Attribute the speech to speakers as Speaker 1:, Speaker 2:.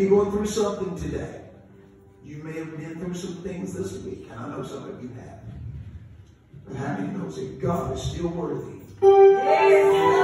Speaker 1: be going through something today. You may have been through some things this week, and I know some of you have. But how many knows that God is still worthy?
Speaker 2: Yes.